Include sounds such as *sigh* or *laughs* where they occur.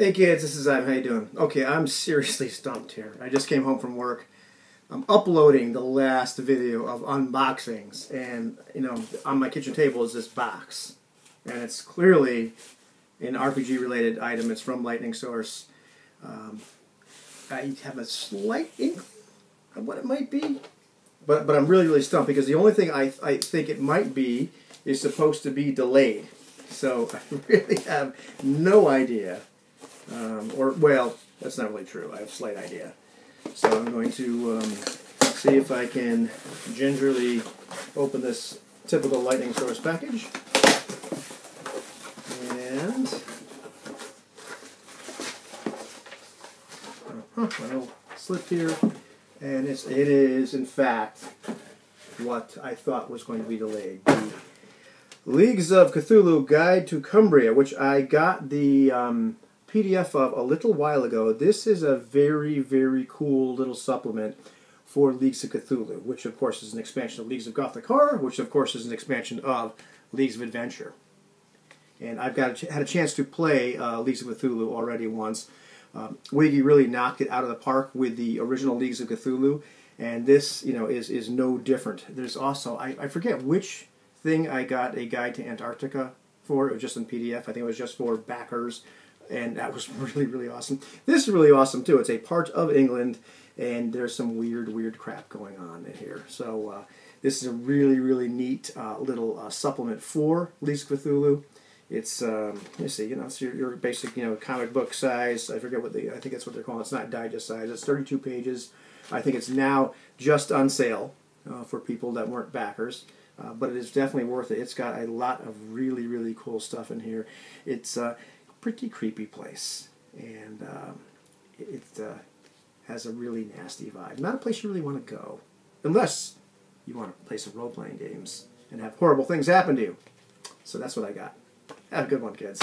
Hey kids, this is Ivan. How you doing? Okay, I'm seriously *laughs* stumped here. I just came home from work. I'm uploading the last video of unboxings, and you know, on my kitchen table is this box, and it's clearly an RPG-related item. It's from Lightning Source. Um, I have a slight inkling of what it might be, but but I'm really really stumped because the only thing I I think it might be is supposed to be delayed. So *laughs* I really have no idea um, or, well, that's not really true. I have a slight idea. So I'm going to um, see if I can gingerly open this typical lightning source package. And uh-huh, a little slip here. And it's, it is, in fact, what I thought was going to be delayed. The Leagues of Cthulhu Guide to Cumbria, which I got the um, PDF of a little while ago. This is a very, very cool little supplement for Leagues of Cthulhu, which of course is an expansion of Leagues of Gothic Horror, which of course is an expansion of Leagues of Adventure. And I've got a, had a chance to play uh, Leagues of Cthulhu already once. Um, Wiggy really knocked it out of the park with the original Leagues of Cthulhu, and this, you know, is is no different. There's also I, I forget which thing I got a guide to Antarctica for. It was just in PDF. I think it was just for backers and that was *laughs* really really awesome. This is really awesome too. It's a part of England, and there's some weird weird crap going on in here. So uh, this is a really really neat uh, little uh, supplement for of Cthulhu. It's um, me see, you know, it's your, your basic you know comic book size. I forget what the I think that's what they're calling. It. It's not digest size. It's 32 pages. I think it's now just on sale uh, for people that weren't backers. Uh, but it is definitely worth it. It's got a lot of really, really cool stuff in here. It's uh, pretty creepy place, and um, it, uh, has a really nasty vibe. Not a place you really want to go, unless you want to play some role playing games and have horrible things happen to you. So that's what I got. Have a good one, kids.